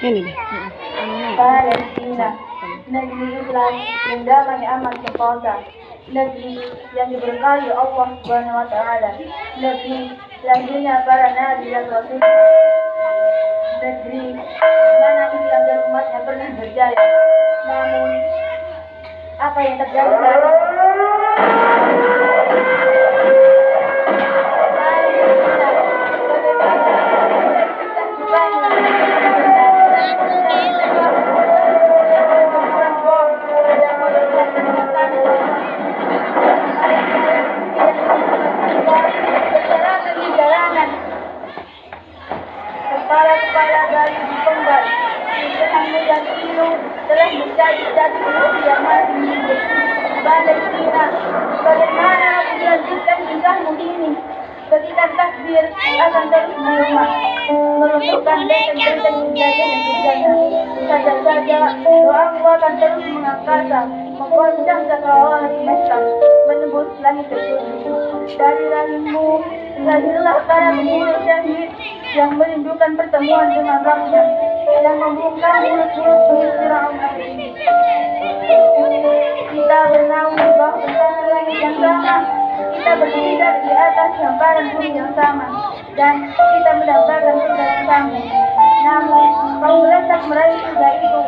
Ini deh. Palestina, negeri Islam yang damai aman sentosa, negeri yang diberkahi Allah Subhanahu wa taala, negeri lahirnya para nabi dan rasul, negeri di mana Islam dan umatnya pernah berjaya. Namun apa yang terjadi negeri yang masih hidup. Palestina, bagaimana aku melanjutkan tingkahmu ini? Berikan takbir akan terus melemah, meruntuhkan benteng-benteng penjajah yang berjaya. Saja-saja doaku akan terus mengangkasa, menggoncang cakrawala semesta, menembus langit ketujuh. Dari rahimmu, lahirlah para pembunuh syahid yang merindukan pertemuan dengan Rabbnya, yang membungkam mulut-mulut ini. Kita bernaung di bawah bencana langit yang sama. Kita berpijak di atas hamparan bumi yang sama. Dan kita mendapatkan surga yang sama. Namun, kau meletak meraih surga itu.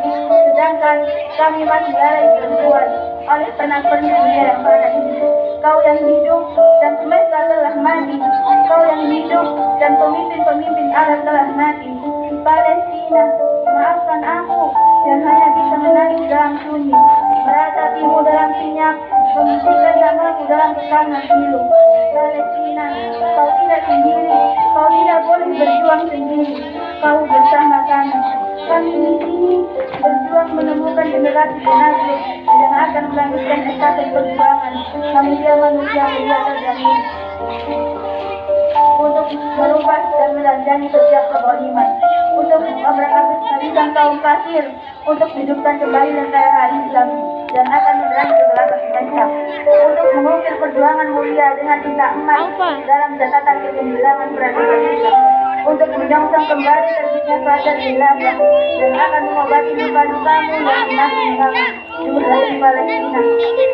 Sedangkan kami masih lari perempuan oleh pernak-pernik dunia yang pada ini. Kau yang hidup dan semesta telah mati. Kau yang hidup dan pemimpin-pemimpin alam telah mati. Palestina, dalam sunyi, meratapimu dalam minyak, membisikkan namamu dalam kekangan pilu. Palestina, kau tidak sendiri, kau tidak boleh berjuang sendiri, kau bersama kami. Kami di sini berjuang menemukan generasi penakluk yang akan melanjutkan estafet perjuangan. Manusia-manusia mulia terjadi untuk merubah dan melanjani setiap kezaliman, habisan kaum kafir, untuk hidupkan kembali negara Islam dan akan menerangi kegelapan semesta, untuk mengukir perjuangan mulia dengan tinta emas dalam catatan kegemilangan peradaban Islam, untuk menyongsong kembali terbitnya fajar khilafah dan akan mengobati luka-lukamu yang semakin lama di Palestina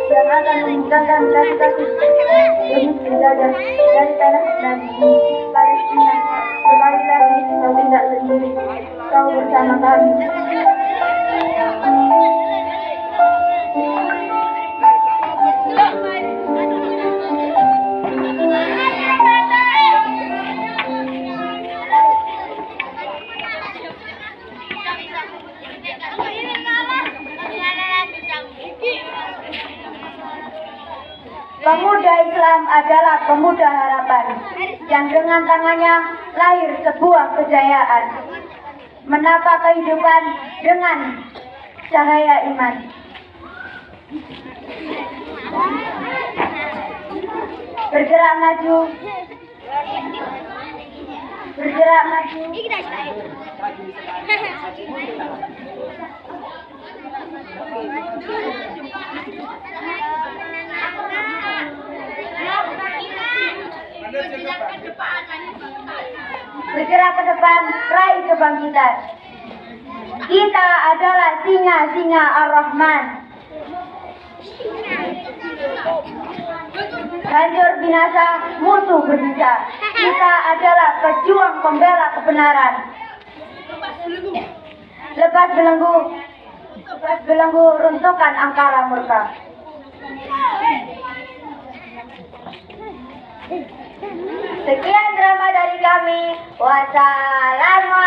yang akan memudahkan kasih-kasih demi penjajah dari tanah dan bumi Palestina. Sekali lagi kau tidak sendiri, kau bersama kami. Pemuda Islam adalah pemuda harapan yang dengan tangannya lahir sebuah kejayaan. Menata kehidupan dengan cahaya iman. Bergerak maju. Bergerak maju. Bergerak ke depan, raih kebangkitan. Kita adalah singa-singa Ar-Rahman. Hancur binasa, musuh berbisa. Kita adalah pejuang pembela kebenaran. Lepas belenggu, lepas belenggu runtuhkan angkara murka. Sekian drama dari kami. Wassalamualaikum